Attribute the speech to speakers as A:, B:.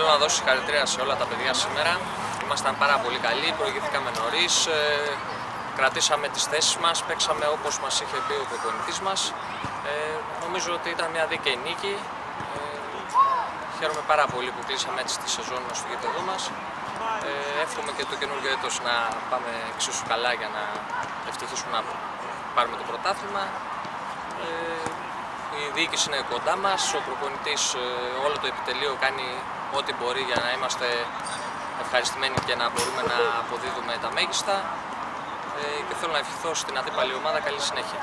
A: Θέλω να δώσω συγχαρητήρια σε όλα τα παιδιά σήμερα. Ήμασταν πάρα πολύ καλοί, προηγηθήκαμε νωρίς. Ε, κρατήσαμε τις θέσεις μας, παίξαμε όπως μας είχε πει ο προπονητής μας. Ε, νομίζω ότι ήταν μια δίκαιη νίκη. Ε, χαίρομαι πάρα πολύ που κλείσαμε έτσι τη σεζόν στο γήπεδο μας. Ε, εύχομαι και το καινούργιο έτος να πάμε εξίσου καλά για να ευτυχίσουμε να πάρουμε το πρωτάθλημα. Ε, η διοίκηση είναι κοντά μας, ο προπονητής, ε, όλο το επιτελείο κάνει ό,τι μπορεί για να είμαστε ευχαριστημένοι και να μπορούμε να αποδίδουμε τα μέγιστα. Ε, και θέλω να ευχηθώ στην αντίπαλη ομάδα καλή συνέχεια.